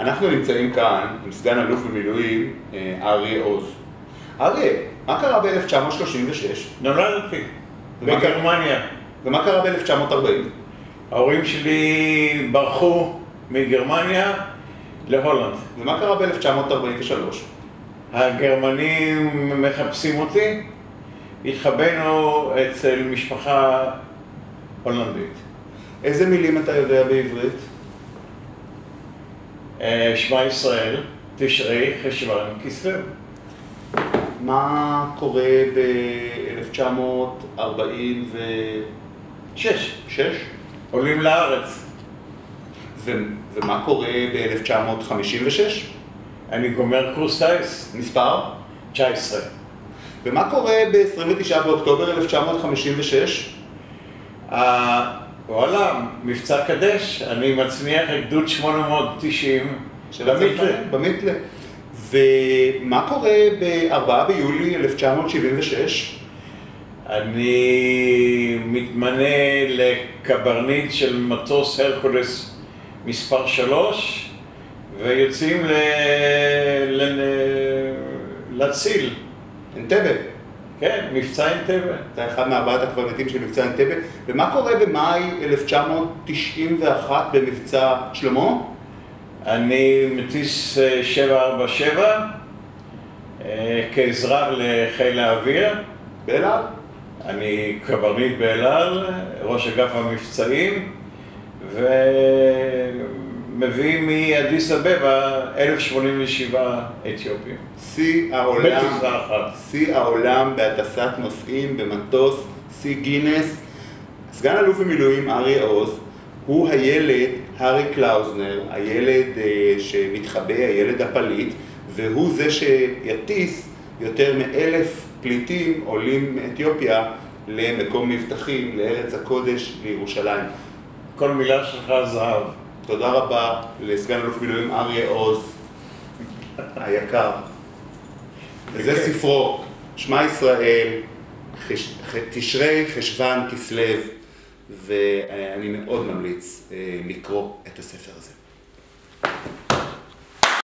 אנחנו נמצאים כאן עם סגן אלוף במילואים אה, אריה עוז. אריה, מה קרה ב-1936? נולדתי ומה בגרמניה. ומה קרה ב-1940? ההורים שלי ברחו מגרמניה להולנד. ומה קרה ב-1943? הגרמנים מחפשים אותי, התחבאנו אצל משפחה הולנדית. איזה מילים אתה יודע בעברית? אה, שמע ישראל, תשרי, חשוון, כסלו. מה קורה ב-1946? שש. עולים לארץ. ו- ומה קורה ב-1956? אני גומר קורס טיס, מספר? 19. ומה קורה ב-29 באוקטובר 1956? וואלה, מבצע קדש, אני מצמיח את גדוד 890 של במיתלה. במיתלה. ומה קורה ב-4 ביולי 1976? אני מתמנה לקברניט של מטוס הרקולס מספר 3 ויוצאים ל... ל... להציל, אנטבה. כן, מבצע אנטבה. אתה אחד מארבעת הקברניטים של מבצע אנטבה. ומה קורה במאי 1991 במבצע שלמה? אני מטיס אה, 747 אה, כעזרה לחיל האוויר. באל על? אני קברניט באל על, ראש אגף המבצעים, ומביא מאדיס אבבה 1,087 אתיופים. שיא העולם. שיא העולם בהטסת נוסעים במטוס, שיא גינס. סגן אלוף במילואים אריה עוז הוא הילד הארי קלאוזנר, הילד אה, שמתחבא, הילד הפליט, והוא זה שיטיס יותר מאלף פליטים עולים מאתיופיה למקום מבטחים, לארץ הקודש, לירושלים. כל מילה שלך זהב. תודה רבה לסגן אלוף במילואים אריה עוז היקר. וזה. ספרו, שמע ישראל, חש... תשרי חשוון כסלו, ואני מאוד ממליץ אה, לקרוא את הספר הזה.